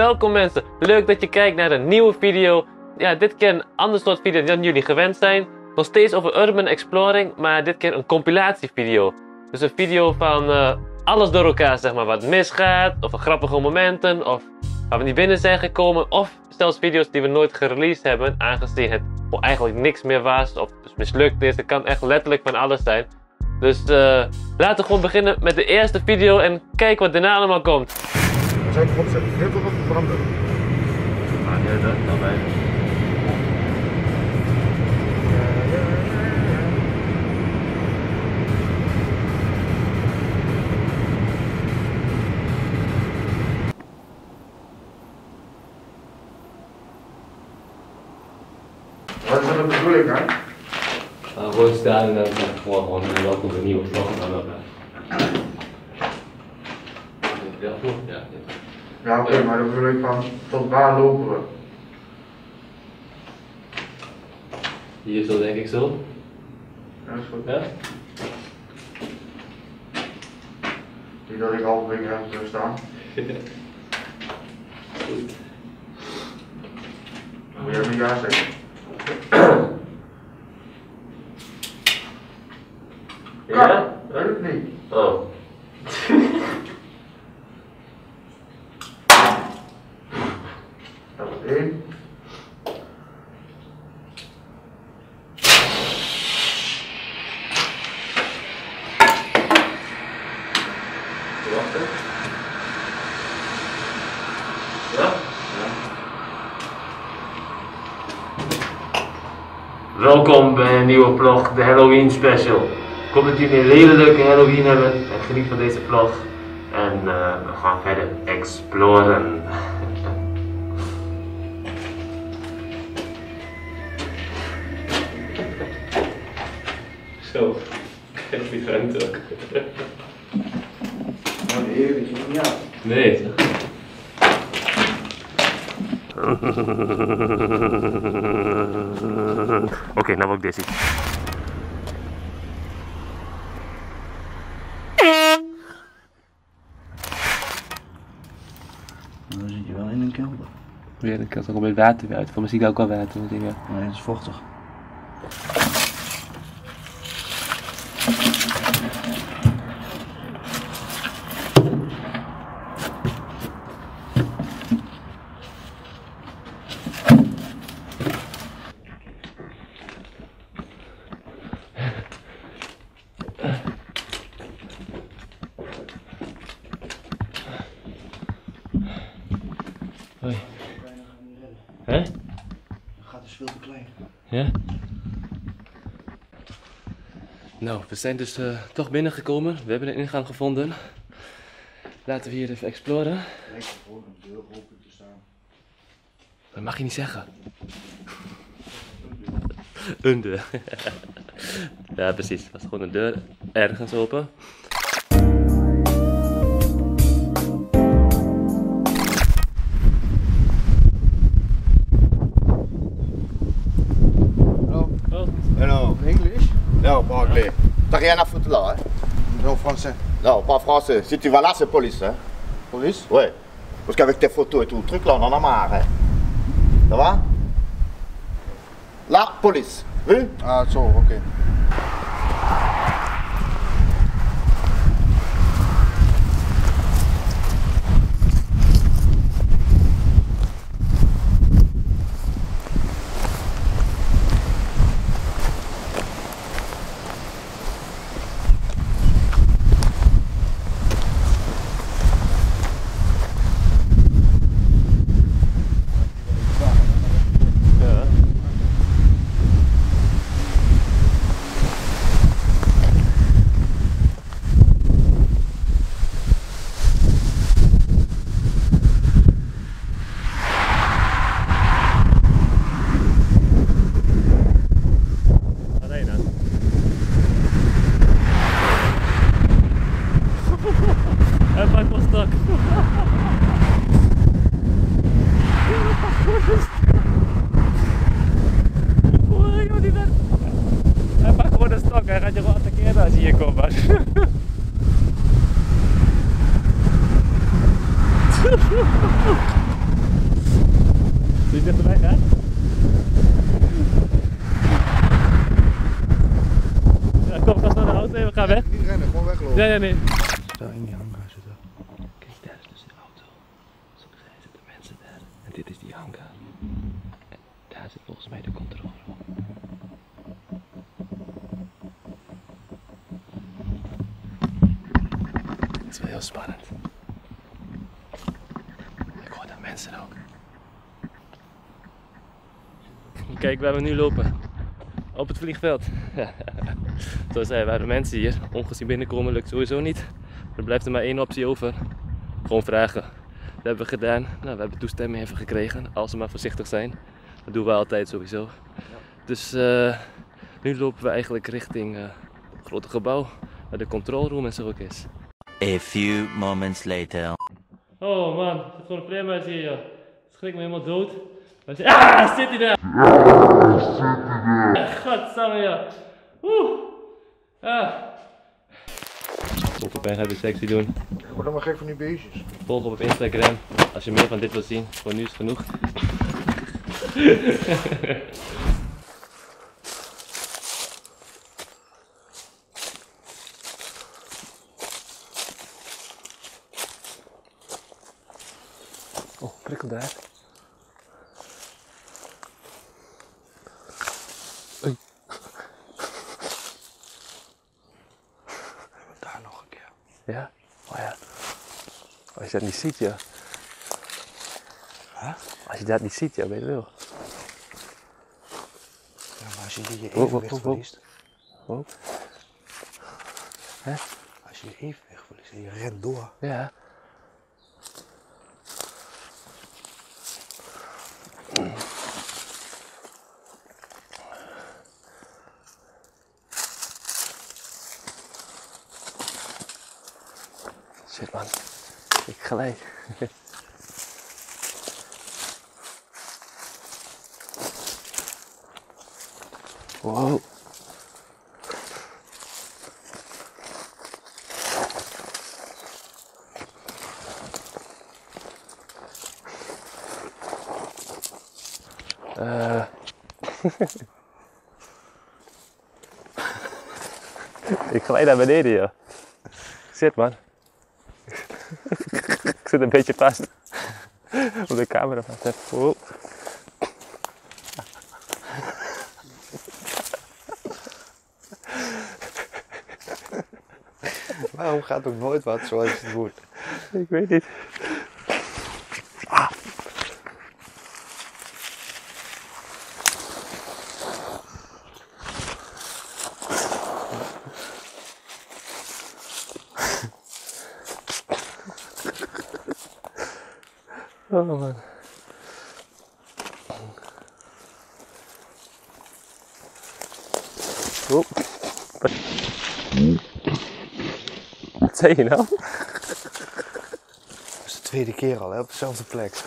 Welkom mensen, leuk dat je kijkt naar een nieuwe video. Ja, dit keer een ander soort video dan jullie gewend zijn. Nog steeds over urban exploring, maar dit keer een compilatievideo. Dus een video van eh, alles door elkaar, zeg maar. Wat misgaat, of grappige momenten, of waar we niet binnen zijn gekomen. Of zelfs video's die we nooit gereleased hebben, aangezien het eigenlijk niks meer was. Of dus mislukt is. Het kan echt letterlijk van alles zijn. Dus eh, laten we gewoon beginnen met de eerste video en kijken wat daarna allemaal komt. Zou ik opzetten? Heel veel branden. Ah, nee, dat, dat wij. Wat is dan de bedoeling, hè? Uh, gewoon staan en dan gewoon, gewoon een welkom een nieuwe vlog en dan ook. Ja, goed. Ja, Oké, maar dan bedoel ik van tot waar lopen we? Hier zo denk ik zo. Ja, dat is goed. Ja? Niet dat ik halverwege ergens zou staan. Goed. Moet je even ja zeggen. Ja? Weet ik niet. Oh. Dat was één. Wachten. Ja? Welkom bij een nieuwe vlog, de Halloween special. Ik hoop dat jullie een hele leuke Halloween hebben en geniet van deze vlog. En eh, we gaan verder exploren. Zo, kijk die vent ook. Nou, de hele is niet. Nee. Oké, nou wil ik zit je wel in een kelder. Ja, dan kan het ook met water uit. Voor ziet ook wel water. Dingen. Nee, het is vochtig. Ja? Nou, we zijn dus eh, toch binnengekomen. We hebben een ingang gevonden. Laten we hier even exploren. Lijkt ervoor een deur open te staan. Dat mag je niet zeggen. Een deur. ja, precies. Het was gewoon een deur ergens open. Rien à foutre là, hein No français. Non, pas français. Si tu vas là, c'est police, hein Police? Ouais. Parce qu'avec tes photos et tout le truc, là, on en a marre, hein Ça va? Là, police. Vu? Ah, zo, oké. Dus dit de weg, hè? Ja, kom, ga naar de auto en we gaan weg. Niet rennen, gewoon weglopen. Nee, nee, nee. Daar in die hangar zitten. Kijk, daar is dus de auto. Zo zijn zitten mensen daar. En dit is die hangar. En daar zit volgens mij de controle. Het is wel heel spannend. Ik hoor dat mensen ook. Kijk waar we nu lopen. Op het vliegveld. Zoals zei, waren mensen hier. Ongezien binnenkomen lukt sowieso niet. Er blijft er maar één optie over. Gewoon vragen. Dat hebben we gedaan. Nou, we hebben toestemming even gekregen. Als we maar voorzichtig zijn. Dat doen we altijd sowieso. Dus eh, nu lopen we eigenlijk richting eh, het grote gebouw. Waar de control room en zo ook is. A few moments later. Oh man, het is gewoon een prima hier joh. Schrik me helemaal dood. Waar zit- Ah, zit hij daar? Godsamme ja. Oeh. Ah. Bij hebben sectie doen. Ik word helemaal gek van die beestjes. Volg op Instagram als je meer van dit wilt zien. Voor nu is het genoeg. Oh, prikkel daar. Oei. Daar nog een keer. Ja? Oh ja. Als je dat niet ziet, ja. Huh? Als je dat niet ziet, ja, weet je wel. Ja, maar als je je evenwicht verliest. Wow. Hè? Als je je evenwicht verliest en je rent door. Ja. Shit man, gelijk. Wow. Eh. ik glij naar beneden, joh. Zit, man. Ik zit een beetje vast. Op de camera vast. heb. Wow. Waarom gaat ook nooit wat zoals het moet? Ik weet niet. Oh man. Wat? Wat zei je nou? Dat is de tweede keer al, hè, op dezelfde plek.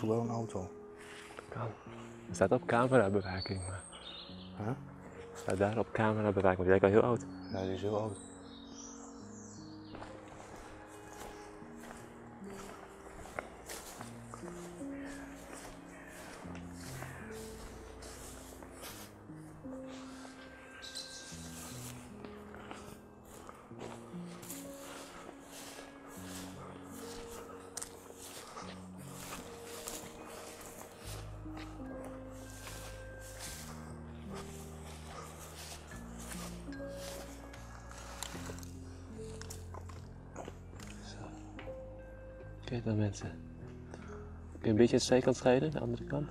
Toe wel een auto. Kan. Er staat op camerabewaking. Maar... Huh? Staat daar op camerabewaking. Want jij bent al heel oud. Ja, die is heel oud. Beetje de zijkant scheiden, de andere kant?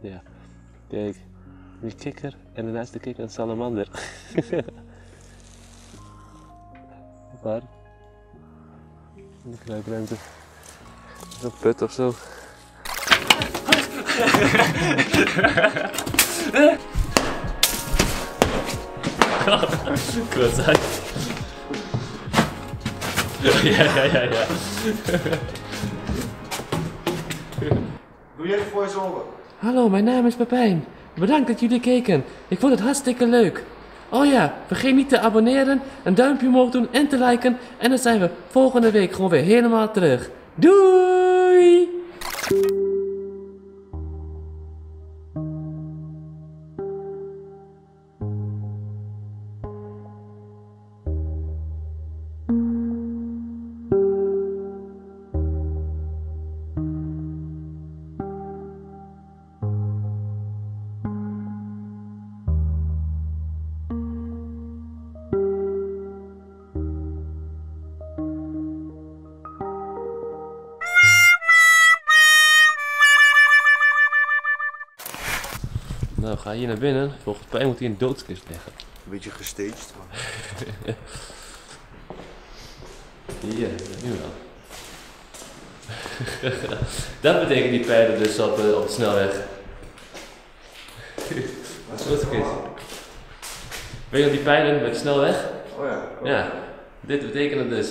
Ja. Kijk, die kikker en daarnaast de kikker een salamander. Waar? In de kruipruimte. Zo'n put of zo. Klootzak. Ja, ja, ja, ja. Hallo, mijn naam is Pepijn. Bedankt dat jullie keken. Ik vond het hartstikke leuk. Oh ja, vergeet niet te abonneren, een duimpje omhoog doen en te liken. En dan zijn we volgende week gewoon weer helemaal terug. Doei! Ga hier naar binnen. Volgens mij moet hij in een doodskist liggen. Een beetje gestaged. maar- Hier, nu wel. dat betekent die pijlen dus op, eh, op de snelweg. Wat is doodskist? Weet je die pijlen met de snelweg? Oh ja. Ja, dit betekent het dus.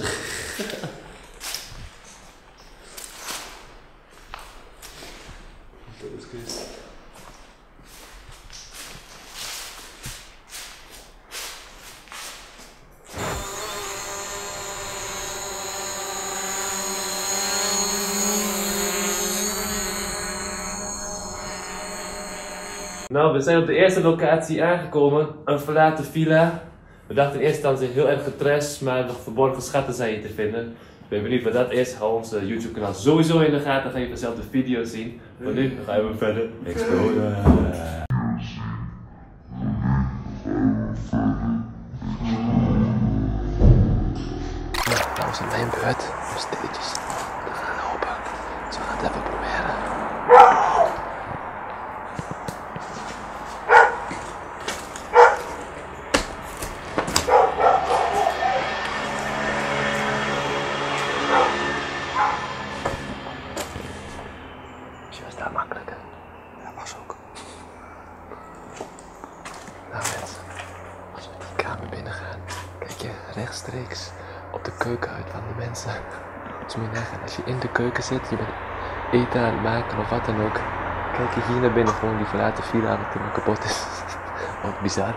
We zijn op de eerste locatie aangekomen, een verlaten villa. We dachten in eerste instantie heel erg getrest, maar nog verborgen schatten zijn hier te vinden. Ik ben benieuwd wat dat is. Hou ons eh, YouTube kanaal sowieso in de gaten, dan ga je vanzelf de video zien. Maar nu gaan we verder exploren. Nou het mijn beurt om stilletjes te gaan lopen. Dus we gaan het even proberen. Misschien was dat makkelijker. Ja, was ook. Nou mensen, als we die kamer binnen gaan, kijk je rechtstreeks op de keuken uit van de mensen. Dus moet je nagaan, als je in de keuken zit, je bent eten aan het maken of wat dan ook. Kijk je hier naar binnen, gewoon die verlaten villa wat helemaal kapot is. Wat bizar.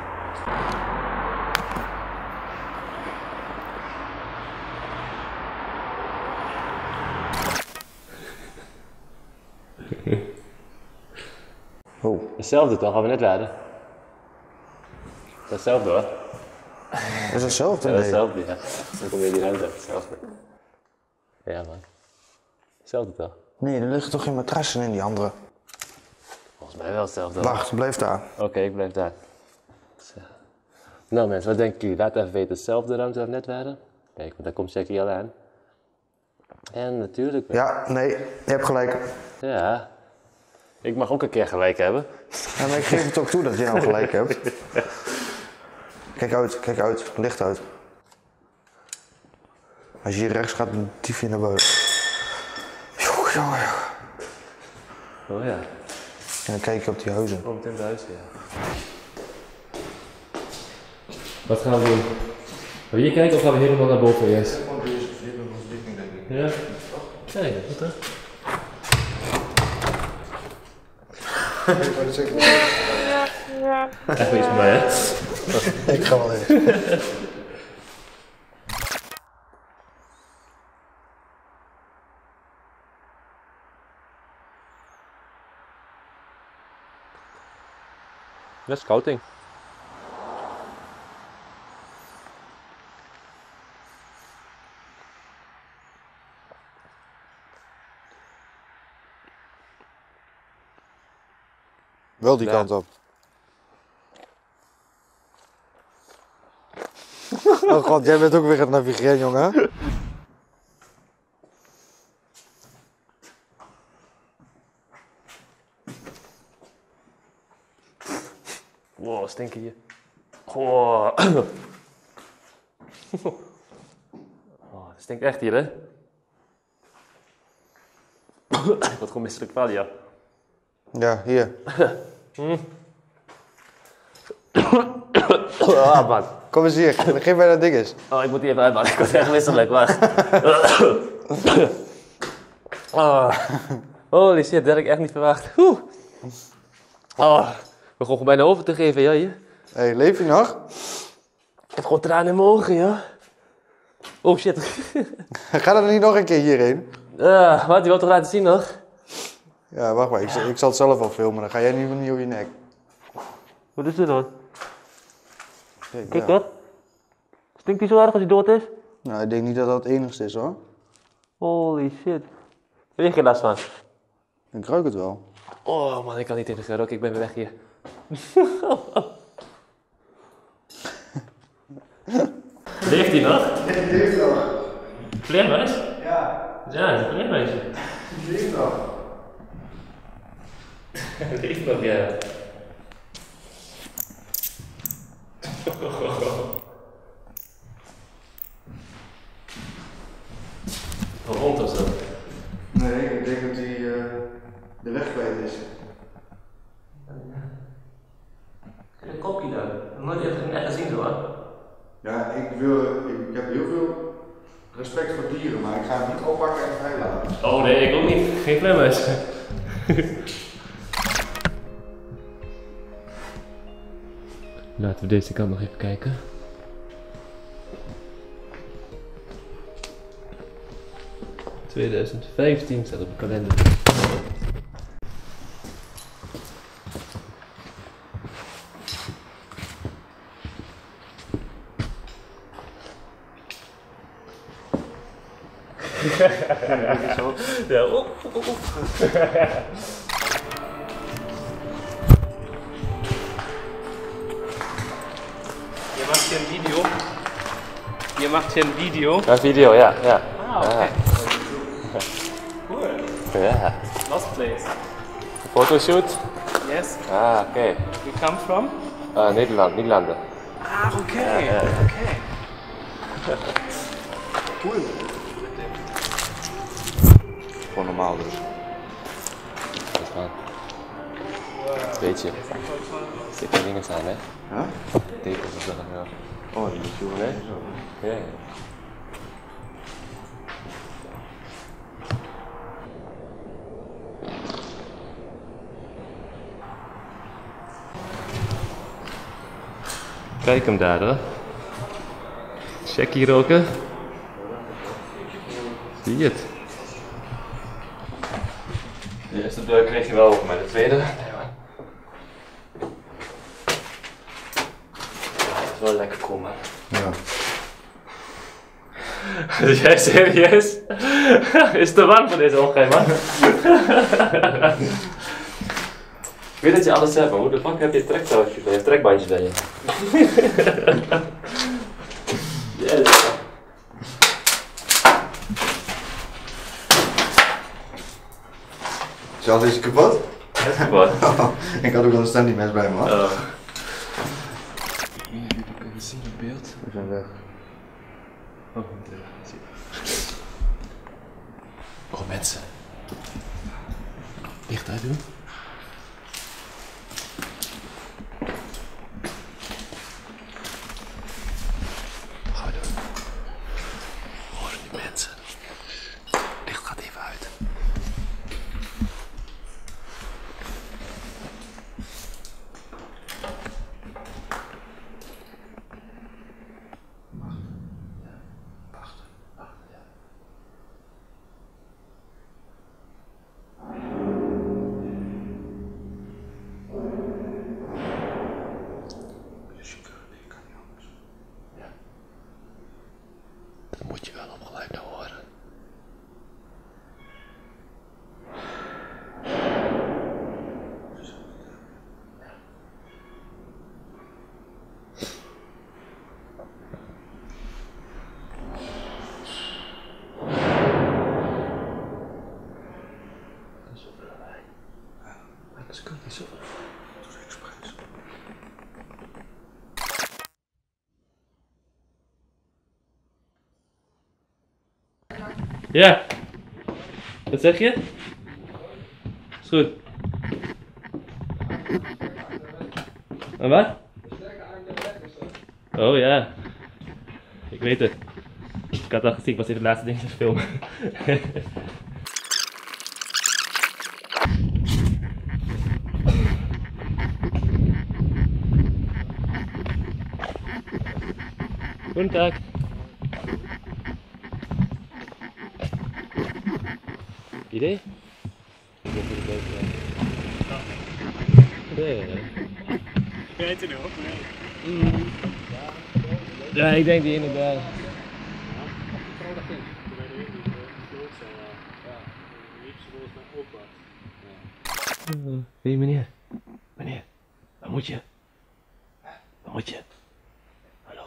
Oh. Hetzelfde toch, gaan we net werden. Hetzelfde hoor. Dat is hetzelfde? Ja, Nee. hetzelfde, ja. Dan kom je die ruimte. Hetzelfde. Ja, man. Hetzelfde toch? Nee, er liggen toch geen matrassen in die andere? Volgens mij wel hetzelfde. Wacht, blijf daar. Oké, ik blijf daar. Zo. Nou mensen, wat denken jullie? Laat even weten, hetzelfde ruimte net waren? Kijk, want daar komt Jackie al aan. En natuurlijk... Ja, nee, je hebt gelijk. Ja. Ik mag ook een keer gelijk hebben. Ja, maar ik geef het ook toe dat je nou gelijk hebt. Kijk uit, kijk uit, licht uit. Als je hier rechts gaat, dief je naar buiten. Jongen. Oh ja. En dan kijk je op die huizen. Komt in huis, ja. Wat gaan we doen? Gaan we hier kijken of gaan we helemaal naar boven eerst? Ja? Kijk, goed hè? Even iets voor mij, hè? Ik ga wel even. Scouting. Wel die Ja. kant op. Oh god, jij bent ook weer het navigeren, jongen. Stinken hier. Oh. oh, het stinkt echt hier, hè? Ik word gewoon misselijk van, ja. Ja, hier. Ah, man. Kom eens hier, geef mij dat ding eens. Oh, ik moet die even uitmaken. Ik word echt misselijk, wacht. oh. Holy shit, dat had ik echt niet verwacht. Oeh. Oh. Ik begon gewoon bijna over te geven, ja, hier. Hé, hey, leef je nog? Ik heb gewoon tranen in mijn ogen, joh. Oh shit. Ga er niet nog een keer hierheen? Eh, wat, die wil toch laten zien nog? Ja, wacht maar. Ik, ik zal het zelf wel filmen. Dan ga jij niet, niet op je nek. Wat is dit dan? Kijk, Kijk ja. dat. Stinkt hij zo erg als hij dood is? Nou, ik denk niet dat dat het enigste is hoor. Holy shit. Heb je geen last van? Ik ruik het wel. Oh man, ik kan niet tegen roken. Ik ben weer weg hier. Leeft hij nog? Het leeft nog. Vleermuis? Ja, Ja, het is een vleermuisje. leeft nog. Leeft nog, ja. Een hond of zo. Nee, ik denk dat hij eh, de weg kwijt is. Een kopje dan. Nooit echt, echt gezien zo, hè? Ja, ik, wil, ik, ik heb heel veel respect voor dieren, maar ik ga hem niet oppakken en vrijlaten. Oh nee, ik ook vleermuis. Laten we deze kant nog even kijken. ...2015 staat op de kalender. Ja, oh, oh, oh. Je maakt geen video. Je maakt geen video. Een video, ja. ja. Ah, oké. Cool. Ja. Lost place. Fotoshoot? Yes. Ah, oké. You come from? Ah, Nederland, Nederlanden. Ah, oké. Gewoon normaal dus. Dat gaan. Beetje. Zeker dingen staan, hè? Ja? Tekens of zo, ja. Oh, die zo. Nee? Ja, ja. Kijk hem daar, hoor. Check hier roken. Zie je het? Eerste breuk kreeg je wel over, maar de tweede. Nee, man. Ja, dat is wel lekker cool, man. Ja. Is jij serieus? Is het te warm voor deze opgeven, man? Ik weet dat je alles hebt, maar hoe de fuck heb je trektouwtjes bij je, trekbandjes bij je? yes. Is al deze kapot? Wat? ik had ook wel een standing mes bij me. hoor. Oh. We zijn weg. Oh, mensen. Licht uit doen. Ga doen. Horen die mensen. Licht gaat even uit. Dan moet je wel op geluid nou horen. Dat kan niet zo. Ja. Wat zeg je? Is goed. En wat? Oh ja. Ik weet het. Ik had al gezien, was even de laatste ding te filmen. Goedendag. Idee? Nee, nee. Weet je nog? Nee. Ja, ik denk die inderdaad. Hé meneer, meneer, waar moet je? Waar moet je? Hallo,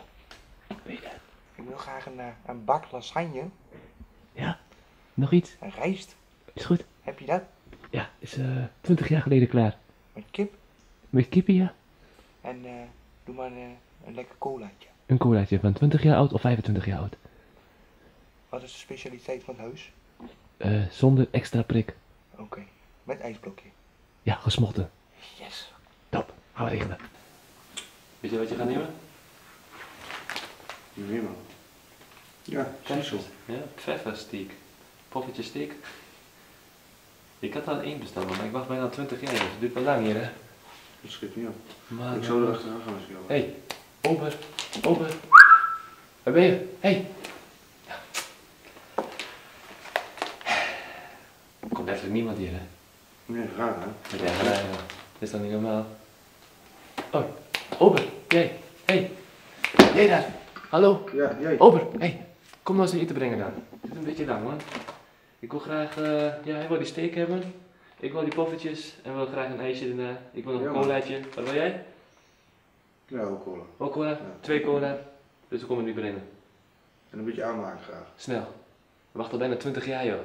weet je dat? Ik wil graag een, eh, een bak lasagne, Ja, nog iets? een rijst. Is goed? Heb je dat? Ja, is eh 20 jaar geleden klaar. Met kip. Met kippen, ja? En eh, doe maar een, eh, een lekker colaatje. Een colaatje van 20 jaar oud of 25 jaar oud? Wat is de specialiteit van het huis? Eh, zonder extra prik. Oké, met ijsblokje. Ja, gesmolten. Yes. Top, gaan we regelen. Weet je wat je gaat nemen? Nee man. Ja, zo. Ja, pfeffersteak. Poffertje steak. Ik had al één besteld, maar ik wacht bijna 20 jaar, dus het duurt wel lang hier, hè? Dat schiet niet op. Maar, Ik zou er achteraan gaan was. Hé, hey, ober, ober. Waar ben je? Hé. Hey. Ja. Er komt even niemand hier, hè? Nee, raar hè? Met jij rijden. Dat is dan niet normaal. Oh, ober, jij. Hé. Hey. Jij daar. Hallo. Ja, jij. Ober, hé. Hey. Kom nou eens eten brengen dan. Het is een beetje lang, man. Ik wil graag, eh, ja, hij wil die steak hebben. Ik wil die poffertjes en wil graag een ijsje erna. Ik wil nog een Ja, colaatje. Wat wil jij? Ja, ook cola. Ook cola? Twee cola. Dus we komen nu brengen. En een beetje aanmaken graag. Snel. We wachten al bijna 20 jaar, joh.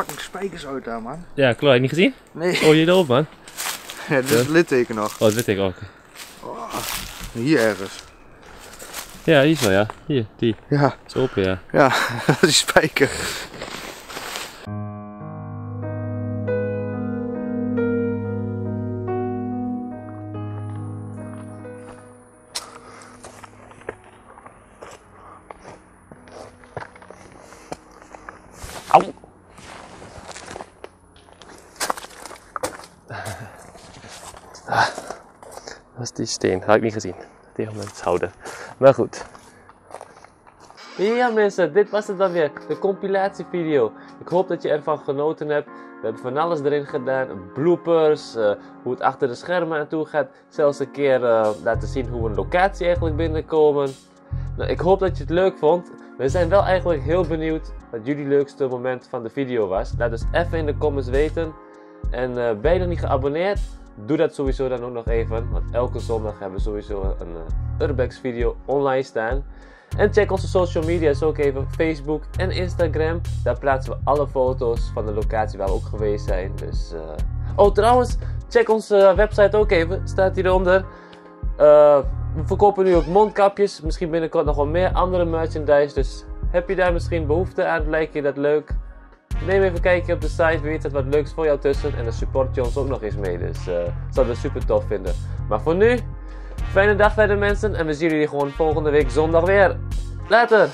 Fucking spijkers uit daar, man. Ja, klopt. Heb je niet gezien? Nee, Oh, je erop, man. ja, dit is het litteken nog. Oh, weet ik ook. Hier ergens. Ja, is wel, ja. Hier, die. Ja, Is open, ja. ja, dat is die spijker. Die steen. Had ik niet gezien. Tegen mijn. Maar goed. Ja mensen, dit was het dan weer. De compilatievideo. Ik hoop dat je ervan genoten hebt. We hebben van alles erin gedaan. Bloopers, eh, hoe het achter de schermen aan toe gaat. Zelfs een keer eh, laten zien hoe we een locatie eigenlijk binnenkomen. Nou, ik hoop dat je het leuk vond. We zijn wel eigenlijk heel benieuwd wat jullie leukste moment van de video was. Laat dus even in de comments weten. En eh, ben je nog niet geabonneerd? Doe dat sowieso dan ook nog even. Want elke zondag hebben we sowieso een eh, Urbex video online staan. En check onze social media's ook even. Facebook en Instagram. Daar plaatsen we alle foto's van de locatie waar we ook geweest zijn. Dus, eh, Oh trouwens, check onze website ook even. Staat hieronder. Eh we verkopen nu ook mondkapjes. Misschien binnenkort nog wel meer andere merchandise. Dus heb je daar misschien behoefte aan? Lijkt je dat leuk? Neem even een kijkje op de site. Weet er wat leuks voor jou tussen. En dan support je ons ook nog eens mee. Dus eh zouden we super tof vinden. Maar voor nu, fijne dag verder mensen. En we zien jullie gewoon volgende week zondag weer. Later!